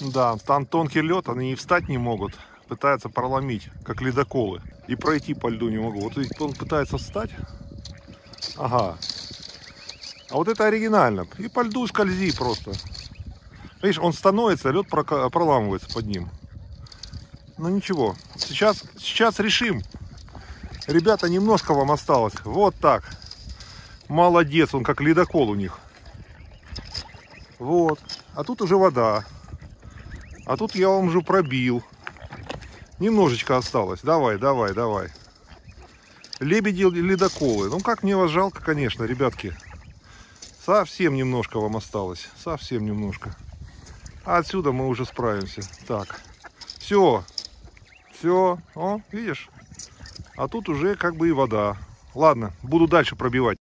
Да, там тонкий лед, они и встать не могут. Пытаются проломить, как ледоколы. И пройти по льду не могут. Вот он пытается встать. Ага. А вот это оригинально. И по льду скользи просто. Видишь, он становится, лед проламывается под ним. Ну ничего. Сейчас, сейчас решим. Ребята, немножко вам осталось. Вот так. Молодец, он как ледокол у них. Вот. А тут уже вода. А тут я вам уже пробил. Немножечко осталось. Давай, давай, давай. Лебеди ледоколы. Ну как мне вас жалко, конечно, ребятки. Совсем немножко вам осталось. Совсем немножко. А отсюда мы уже справимся. Так. Все. Все. О, видишь? А тут уже как бы и вода. Ладно, буду дальше пробивать.